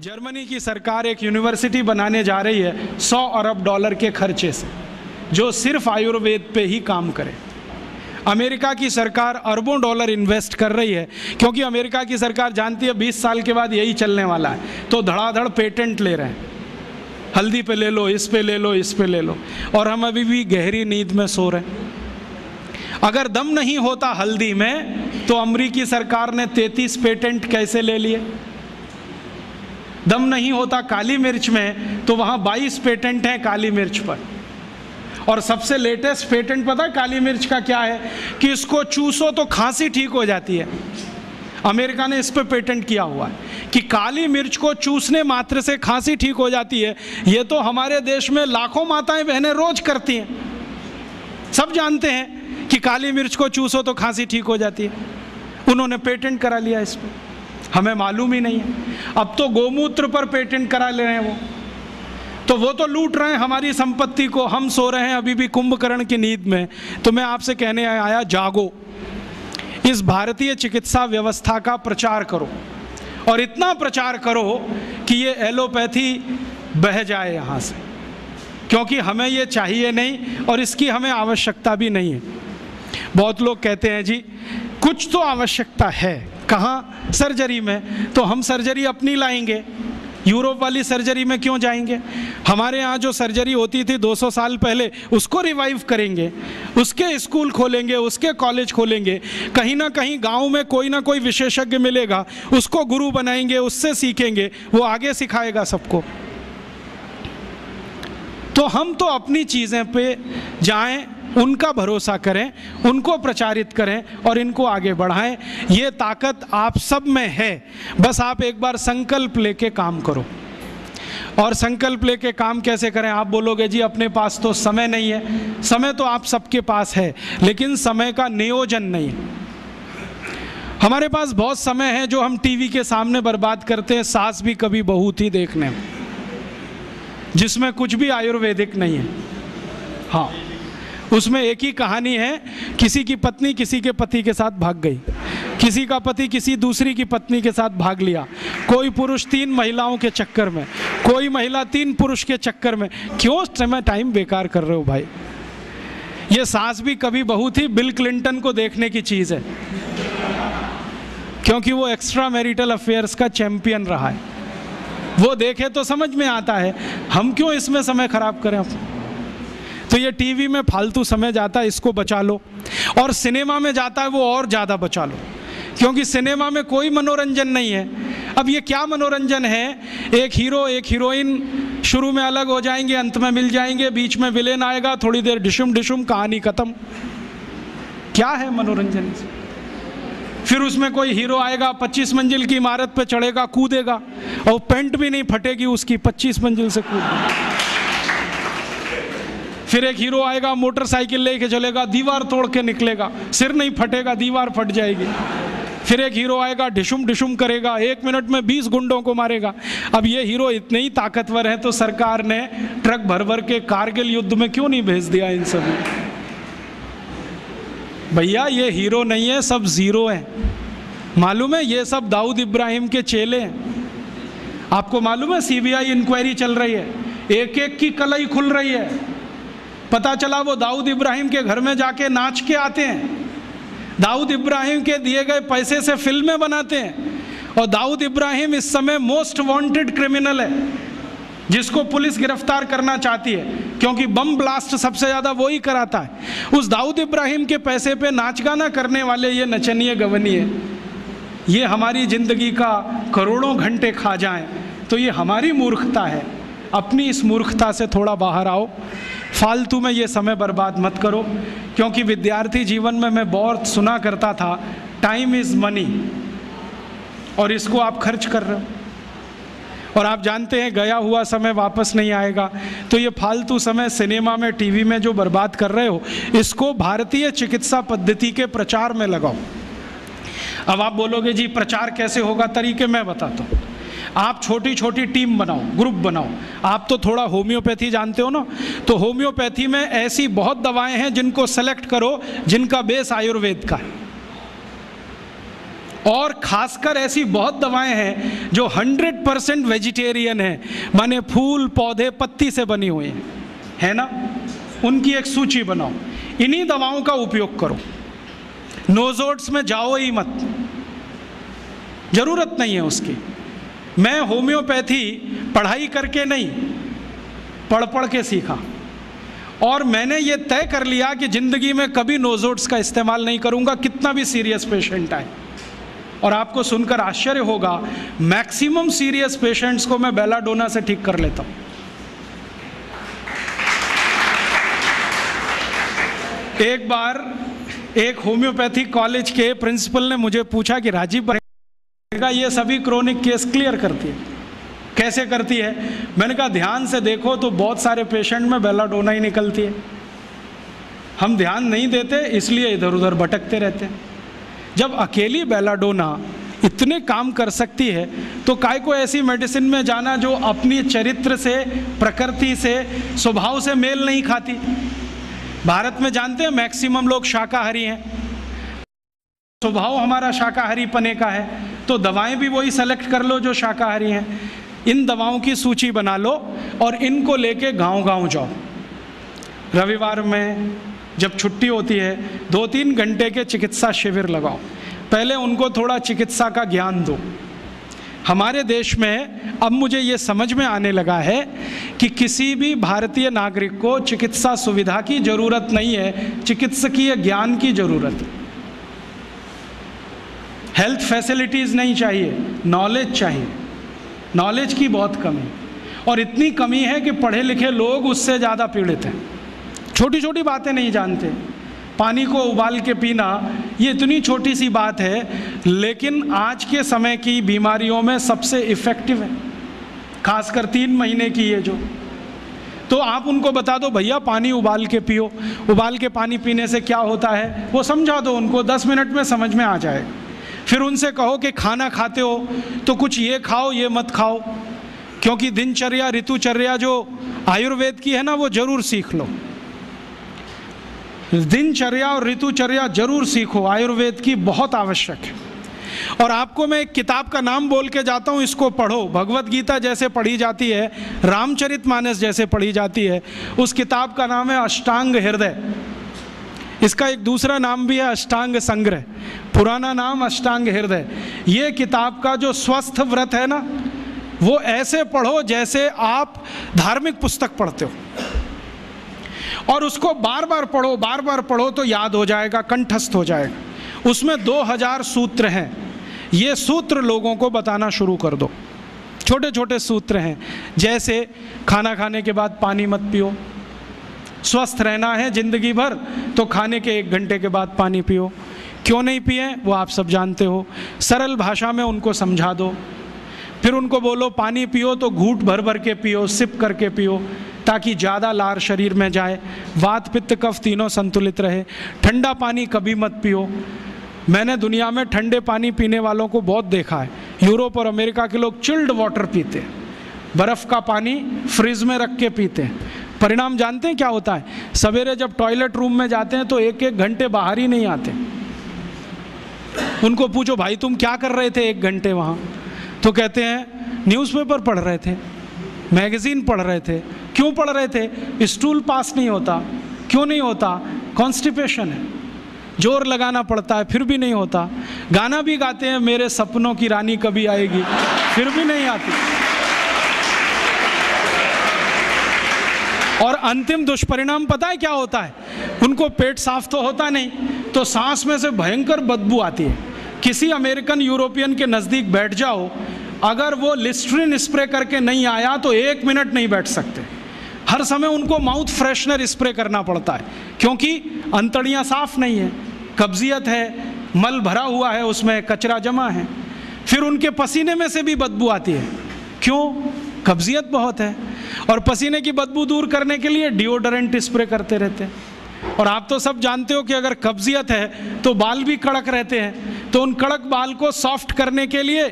Germany की सरकार एक यूनिवर्सिटी बनाने जा रही है 100 अरब डॉलर के खर्चे से, जो सिर्फ़ आयुर्वेद पे ही काम करे। अमेरिका की सरकार अरबों डॉलर इन्वेस्ट कर रही है, क्योंकि अमेरिका की सरकार जानती है 20 साल के बाद यही चलने वाला है तो धड़ाधड़ पेटेंट ले रहे हैं। हल्दी पे ले लो, इस पे ले लो, इस पे ले लो, और हम अभी भी गहरी नींद में सो रहे हैं। अगर दम नहीं होता हल्दी में तो अमरीकी सरकार ने 33 पेटेंट कैसे ले लिए? दम नहीं होता काली मिर्च में तो वहाँ 22 पेटेंट हैं काली मिर्च पर। और सबसे लेटेस्ट पेटेंट पता है काली मिर्च का क्या है? कि इसको चूसो तो खांसी ठीक हो जाती है। अमेरिका ने इस पर पेटेंट किया हुआ है कि काली मिर्च को चूसने मात्र से खांसी ठीक हो जाती है। ये तो हमारे देश में लाखों माताएँ बहनें रोज करती हैं। सब जानते हैं कि काली मिर्च को चूसो तो खांसी ठीक हो जाती है। उन्होंने पेटेंट करा लिया इस पर हमें मालूम ही नहीं है। अब तो गोमूत्र पर पेटेंट करा ले रहे हैं वो। तो वो तो लूट रहे हैं हमारी संपत्ति को। हम सो रहे हैं अभी भी कुंभकर्ण की नींद में। तो मैं आपसे कहने आया जागो। इस भारतीय चिकित्सा व्यवस्था का प्रचार करो। और इतना प्रचार करो कि ये एलोपैथी बह जाए यहाँ से। क्योंकि हमें ये चाहिए नहीं और इसकी हमें आवश्यकता भी नहीं है। बहुत लोग कहते हैं, जी, कुछ तो आवश्यकता है। कहाँ? सर्जरी में। तो हम सर्जरी अपनी लाएँगे। यूरोप वाली सर्जरी में क्यों जाएँगे? हमारे यहाँ जो सर्जरी होती थी 200 साल पहले, उसको रिवाइव करेंगे। उसके स्कूल खोलेंगे, उसके कॉलेज खोलेंगे। कहीं ना कहीं गाँव में कोई ना कोई विशेषज्ञ मिलेगा, उसको गुरु बनाएँगे, उससे सीखेंगे, वो आगे सिखाएगा सबको। तो हम तो अपनी चीज़ें पे जाएँ उनका भरोसा करें, उनको प्रचारित करें और इनको आगे बढ़ाएँ। ये ताकत आप सब में है। बस आप एक बार संकल्प लेके काम करो। और संकल्प लेके काम कैसे करें? आप बोलोगे, जी, अपने पास तो समय नहीं है। समय तो आप सबके पास है, लेकिन समय का नियोजन नहीं। हमारे पास बहुत समय है जो हम टीवी के सामने बर्बाद करते हैं, सास भी कभी बहुत ही देखने। जिसमें कुछ भी आयुर्वेदिक नहीं है। हाँ। उसमें एक ही कहानी है, किसी की पत्नी किसी के पति के साथ भाग गई। किसी का पति किसी दूसरी की पत्नी के साथ भाग लिया। कोई पुरुष तीन महिलाओं के चक्कर में, कोई महिला तीन पुरुष के चक्कर में, क्यों समय टाइम बेकार कर रहे हो भाई? ये सास भी कभी बहुत ही बिल क्लिंटन को देखने की चीज़ है। क्योंकि वो एक्स्ट्रा मैरिटल अफेयर्स का चैंपियन रहा है। वो देखे तो समझ में आता है, हम क्यों इसमें समय खराब करें तो ये टीवी में फालतू समय जाता है, इसको बचा लो। और सिनेमा में जाता है, वो और ज़्यादा बचा लो। क्योंकि सिनेमा में कोई मनोरंजन नहीं है। अब ये क्या मनोरंजन है? एक हीरो, एक हीरोइन शुरू में अलग हो जाएँगे, अंत में मिल जाएँगे, बीच में विलेन आएगा, थोड़ी देर डिशुम डिशुम, कहानी खत्म। क्या है मनोरंजन? फिर उसमें कोई हीरो आएगा 25 मंजिल की इमारत पे चढ़ेगा, कूदेगा, और पेंट भी नहीं फटेगी, उसकी 25 मंजिल से कूद फिर एक हीरो आएगा, मोटरसाइकिल लेके चलेगा, दीवार तोड़ के निकलेगा, सिर नहीं फटेगा, दीवार फट जाएगी। फिर एक हीरो आएगा, डिशुम डिशुम करेगा, एक मिनट में बीस गुंडों को मारेगा। अब ये हीरो इतने ही ताकतवर हैं तो सरकार ने ट्रक भर भर के कारगिल युद्ध में क्यों नहीं भेज दिया इन सभी भैया, ये हीरो नहीं है, सब ज़ीरो हैं। मालूम है, ये सब दाऊद इब्राहिम के चेले हैं। आपको मालूम है, सीबीआई इंक्वायरी चल रही है। एक एक की कलई खुल रही है। पता चला वो दाऊद इब्राहिम के घर में जाके नाच के आते हैं। दाऊद इब्राहिम के दिए गए पैसे से फ़िल्में बनाते हैं। और दाऊद इब्राहिम इस समय मोस्ट वांटेड क्रिमिनल है, जिसको पुलिस गिरफ़्तार करना चाहती है, क्योंकि बम ब्लास्ट सबसे ज़्यादा वो ही कराता है। उस दाऊद इब्राहिम के पैसे पे नाच गाना करने वाले ये नचनीय गवनीय ये हमारी ज़िंदगी का करोड़ों घंटे खा जाएँ तो ये हमारी मूर्खता है। अपनी इस मूर्खता से थोड़ा बाहर आओ। फालतू में ये समय बर्बाद मत करो, क्योंकि विद्यार्थी जीवन में मैं बहुत सुना करता था टाइम इज़ मनी और इसको आप खर्च कर रहे हो। और आप जानते हैं, गया हुआ समय वापस नहीं आएगा। तो ये फालतू समय सिनेमा में, टीवी में जो बर्बाद कर रहे हो, इसको भारतीय चिकित्सा पद्धति के प्रचार में लगाओ। अब आप बोलोगे, जी, प्रचार कैसे होगा? तरीके मैं बताता हूँ। आप छोटी छोटी टीम बनाओ, ग्रुप बनाओ। आप तो थोड़ा होम्योपैथी जानते हो ना? तो होम्योपैथी में ऐसी बहुत दवाएँ हैं जिनको सेलेक्ट करो, जिनका बेस आयुर्वेद का है। और खासकर ऐसी बहुत दवाएँ हैं जो 100 परसेंट वेजिटेरियन है। माने फूल, पौधे, पत्ती से बनी हुई हैं। है ना? उनकी एक सूची बनाओ। इन्हीं दवाओं का उपयोग करो। नोजोट्स में जाओ ही मत। ज़रूरत नहीं है उसकी। मैं होम्योपैथी पढ़ाई करके नहीं पढ़ पढ़ के सीखा। और मैंने ये तय कर लिया कि ज़िंदगी में कभी नोजोट्स का इस्तेमाल नहीं करूँगा, कितना भी सीरियस पेशेंट आए। और आपको सुनकर आश्चर्य होगा मैक्सिमम सीरियस पेशेंट्स को मैं बेलाडोना से ठीक कर लेता हूँ। एक बार एक होम्योपैथिक कॉलेज के प्रिंसिपल ने मुझे पूछा कि राजीव का ये सभी क्रोनिक केस क्लियर करती है। कैसे करती है? मैंने कहा, ध्यान से देखो तो बहुत सारे पेशेंट में बेलाडोना ही निकलती है। हम ध्यान नहीं देते, इसलिए इधर उधर भटकते रहते हैं। जब अकेली बेलाडोना इतने काम कर सकती है तो काय को ऐसी मेडिसिन में जाना जो अपनी चरित्र से, प्रकृति से, स्वभाव से मेल नहीं खाती? भारत में जानते हैं, मैक्सिमम लोग शाकाहारी हैं। स्वभाव हमारा शाकाहारी पने का है। तो दवाएँ भी वही सेलेक्ट कर लो जो शाकाहारी हैं। इन दवाओं की सूची बना लो और इनको लेके गाँव गाँव जाओ। रविवार में जब छुट्टी होती है दो तीन घंटे के चिकित्सा शिविर लगाओ। पहले उनको थोड़ा चिकित्सा का ज्ञान दो। हमारे देश में अब मुझे ये समझ में आने लगा है कि किसी भी भारतीय नागरिक को चिकित्सा सुविधा की ज़रूरत नहीं है, चिकित्सकीय ज्ञान की ज़रूरत। है हेल्थ फैसिलिटीज़ नहीं चाहिए नॉलेज चाहिए। नॉलेज की बहुत कमी। और इतनी कमी है कि पढ़े लिखे लोग उससे ज़्यादा पीड़ित हैं। छोटी छोटी बातें नहीं जानते। पानी को उबाल के पीना, ये इतनी छोटी सी बात है, लेकिन आज के समय की बीमारियों में सबसे इफ़ेक्टिव है। खासकर तीन महीने की ये जो। तो आप उनको बता दो, भैया, पानी उबाल के पियो। उबाल के पानी पीने से क्या होता है? वो समझा दो उनको। दस मिनट में समझ में आ जाए। फिर उनसे कहो कि खाना खाते हो तो कुछ ये खाओ, ये मत खाओ। क्योंकि दिनचर्या, ऋतुचर्या जो आयुर्वेद की है ना, वो ज़रूर सीख लो। दिनचर्या और ऋतुचर्या ज़रूर सीखो, आयुर्वेद की बहुत आवश्यक है। और आपको मैं एक किताब का नाम बोल के जाता हूँ, इसको पढ़ो। भगवत गीता जैसे पढ़ी जाती है रामचरित मानस जैसे पढ़ी जाती है, उस किताब का नाम है अष्टांग हृदय। इसका एक दूसरा नाम भी है अष्टांग संग्रह। पुराना नाम अष्टांग हृदय। ये किताब का जो स्वस्थ व्रत है ना, वो ऐसे पढ़ो जैसे आप धार्मिक पुस्तक पढ़ते हो। और उसको बार बार पढ़ो बार बार पढ़ो तो याद हो जाएगा, कंठस्थ हो जाएगा। उसमें दो हज़ार सूत्र हैं। ये सूत्र लोगों को बताना शुरू कर दो। छोटे छोटे सूत्र हैं। जैसे खाना खाने के बाद पानी मत पियो स्वस्थ रहना है ज़िंदगी भर तो खाने के एक घंटे के बाद पानी पियो। क्यों नहीं पिए? वो आप सब जानते हो। सरल भाषा में उनको समझा दो। फिर उनको बोलो, पानी पियो तो घूट भर भर के पियो, सिप करके पियो, ताकि ज़्यादा लार शरीर में जाए। वात पित्त कफ तीनों संतुलित रहे। ठंडा पानी कभी मत पियो। मैंने दुनिया में ठंडे पानी पीने वालों को बहुत देखा है। यूरोप और अमेरिका के लोग चिल्ड वाटर पीते बर्फ़ का पानी फ्रिज में रख के पीते हैं। परिणाम जानते हैं क्या होता है? सवेरे जब टॉयलेट रूम में जाते हैं तो एक एक घंटे बाहर ही नहीं आते। उनको पूछो, भाई, तुम क्या कर रहे थे एक घंटे वहाँ? तो कहते हैं, न्यूज़पेपर पढ़ रहे थे, मैगज़ीन पढ़ रहे थे। क्यों पढ़ रहे थे? स्टूल पास नहीं होता। क्यों नहीं होता? कॉन्स्टिपेशन है। ज़ोर लगाना पड़ता है, फिर भी नहीं होता। गाना भी गाते हैं, मेरे सपनों की रानी कभी आएगी, फिर भी नहीं आती। और अंतिम दुष्परिणाम पता है क्या होता है? उनको पेट साफ़ तो होता नहीं तो सांस में से भयंकर बदबू आती है। किसी अमेरिकन, यूरोपियन के नज़दीक बैठ जाओ, अगर वो लिस्ट्रिन स्प्रे करके नहीं आया तो एक मिनट नहीं बैठ सकते। हर समय उनको माउथ फ्रेशनर स्प्रे करना पड़ता है, क्योंकि अंतड़ियाँ साफ़ नहीं है, कब्जियत है, मल भरा हुआ है, उसमें कचरा जमा है। फिर उनके पसीने में से भी बदबू आती है। क्यों? कब्जियत बहुत है। और पसीने की बदबू दूर करने के लिए डिओडरेंट स्प्रे करते रहते हैं। और आप तो सब जानते हो कि अगर कब्जियत है तो बाल भी कड़क रहते हैं। तो उन कड़क बाल को सॉफ्ट करने के लिए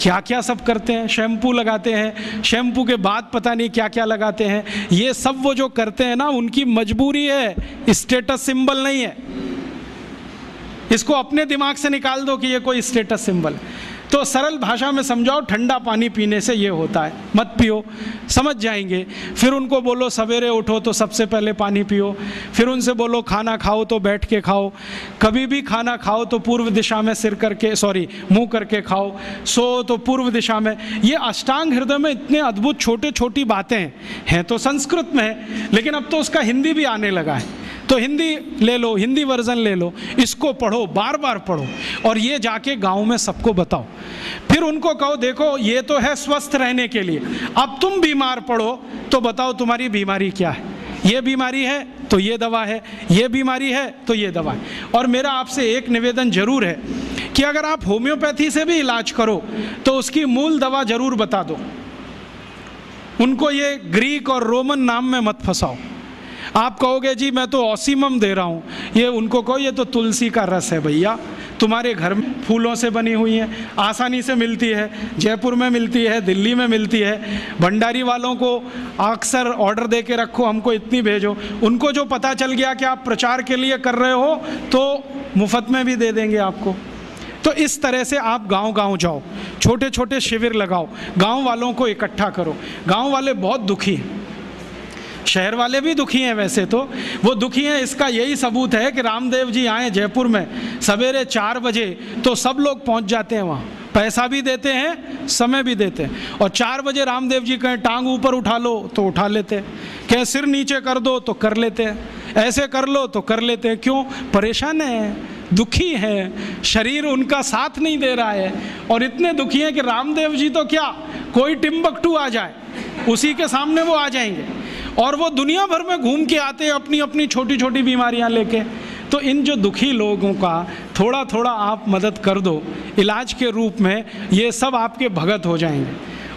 क्या क्या सब करते हैं? शैम्पू लगाते हैं। शैम्पू के बाद पता नहीं क्या क्या लगाते हैं। ये सब वो जो करते हैं ना, उनकी मजबूरी है। स्टेटस सिंबल नहीं है। इसको अपने दिमाग से निकाल दो कि ये कोई स्टेटस सिंबल है। तो सरल भाषा में समझाओ, ठंडा पानी पीने से ये होता है। मत पियो। समझ जाएँगे। फिर उनको बोलो, सवेरे उठो तो सबसे पहले पानी पियो। फिर उनसे बोलो, खाना खाओ तो बैठ के खाओ। कभी भी खाना खाओ तो पूर्व दिशा में सिर करके, सॉरी, मुँह करके खाओ। सो तो पूर्व दिशा में। ये अष्टांग हृदय में इतने अद्भुत छोटे छोटी बातें हैं तो संस्कृत में है, लेकिन अब तो उसका हिंदी भी आने लगा है। तो हिंदी ले लो, हिंदी वर्जन ले लो, इसको पढ़ो बार बार पढ़ो और ये जाके गाँव में सबको बताओ। फिर उनको कहो, देखो, ये तो है स्वस्थ रहने के लिए। अब तुम बीमार पड़ो तो बताओ तुम्हारी बीमारी क्या है? ये बीमारी है तो ये दवा है। ये बीमारी है तो ये दवा है। और मेरा आपसे एक निवेदन ज़रूर है कि अगर आप होम्योपैथी से भी इलाज करो तो उसकी मूल दवा ज़रूर बता दो। उनको ये ग्रीक और रोमन नाम में मत फंसाओ। आप कहोगे, जी, मैं तो ऑसीमम दे रहा हूँ। ये उनको कहो, ये तो तुलसी का रस है भैया। तुम्हारे घर में फूलों से बनी हुई है, आसानी से मिलती है। जयपुर में मिलती है, दिल्ली में मिलती है। भंडारी वालों को अक्सर ऑर्डर दे के रखो, हमको इतनी भेजो। उनको जो पता चल गया कि आप प्रचार के लिए कर रहे हो तो मुफ़्त में भी दे देंगे आपको। तो इस तरह से आप गाँव गाँव जाओ। छोटे छोटे शिविर लगाओ। गाँव वालों को इकट्ठा करो। गाँव वाले बहुत दुखी हैं। शहर वाले भी दुखी हैं वैसे तो। वो दुखी हैं, इसका यही सबूत है कि रामदेव जी आए जयपुर में सवेरे चार बजे तो सब लोग पहुँच जाते हैं वहाँ। पैसा भी देते हैं, समय भी देते हैं। और चार बजे रामदेव जी कहें, टांग ऊपर उठा लो तो उठा लेते हैं। कहें, सिर नीचे कर दो तो कर लेते हैं। ऐसे कर लो तो कर लेते हैं। क्यों? परेशान है, दुखी है, शरीर उनका साथ नहीं दे रहा है। और इतने दुखी हैं कि रामदेव जी तो क्या? कोई टिम्बकटू आ जाए, उसी के सामने वो आ जाएँगे। और वो दुनिया भर में घूम के आते हैं अपनी अपनी छोटी छोटी बीमारियाँ लेके। तो इन जो दुखी लोगों का थोड़ा थोड़ा आप मदद कर दो, इलाज के रूप में ये सब आपके भगत हो जाएँगे।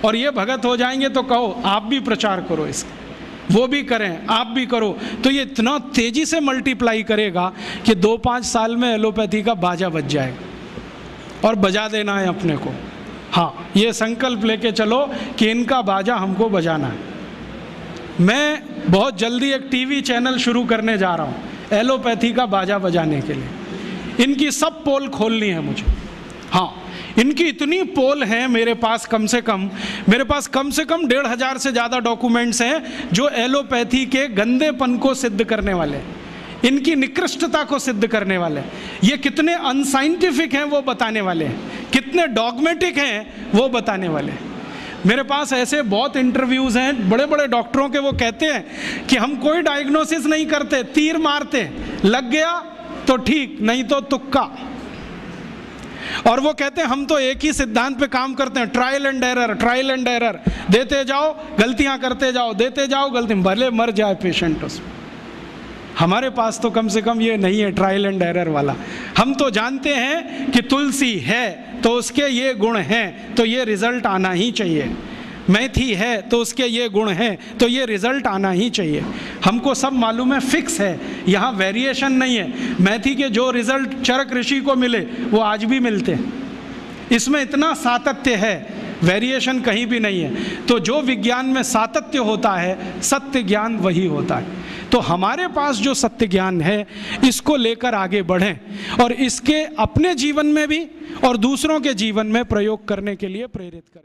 और ये भगत हो जाएँगे तो कहो, आप भी प्रचार करो इसका। वो भी करें, आप भी करो। तो ये इतना तेज़ी से मल्टीप्लाई करेगा कि दो पाँच साल में एलोपैथी का बाजा बज जाएगा। और बजा देना है अपने को। हाँ ये संकल्प लेके चलो कि इनका बाजा हमको बजाना है। मैं बहुत जल्दी एक टीवी चैनल शुरू करने जा रहा हूँ, एलोपैथी का बाजा बजाने के लिए। इनकी सब पोल खोलनी है मुझे। हाँ इनकी इतनी पोल हैं मेरे पास कम से कम, मेरे पास कम से कम डेढ़ हज़ार से ज़्यादा डॉक्यूमेंट्स हैं जो एलोपैथी के गंदेपन को सिद्ध करने वाले इनकी निकृष्टता को सिद्ध करने वाले ये कितने अनसाइंटिफिक हैं वो बताने वाले हैं। कितने डॉगमेटिक हैं वो बताने वाले हैं। मेरे पास ऐसे बहुत इंटरव्यूज़ हैं बड़े बड़े डॉक्टरों के वो कहते हैं कि हम कोई डायग्नोसिस नहीं करते, तीर मारते, लग गया तो ठीक, नहीं तो तुक्का। और वो कहते हैं, हम तो एक ही सिद्धांत पे काम करते हैं trial and error trial and error देते जाओ, गलतियाँ करते जाओ, देते जाओ, गलती, भले मर जाए पेशेंट उसमें। हमारे पास तो कम से कम ये नहीं है ट्रायल एंड एरर वाला। हम तो जानते हैं कि तुलसी है तो उसके ये गुण हैं तो ये रिज़ल्ट आना ही चाहिए। मैथी है तो उसके ये गुण हैं तो ये रिज़ल्ट आना ही चाहिए। हमको सब मालूम है फिक्स है। यहाँ वेरिएशन नहीं है। मैथी के जो रिज़ल्ट चरक ऋषि को मिले, वो आज भी मिलते हैं। इसमें इतना सातत्य है वेरिएशन कहीं भी नहीं है। तो जो विज्ञान में सातत्य होता है, सत्य ज्ञान वही होता है। तो हमारे पास जो सत्य ज्ञान है, इसको लेकर आगे बढ़ें और इसके अपने जीवन में भी और दूसरों के जीवन में प्रयोग करने के लिए प्रेरित करें।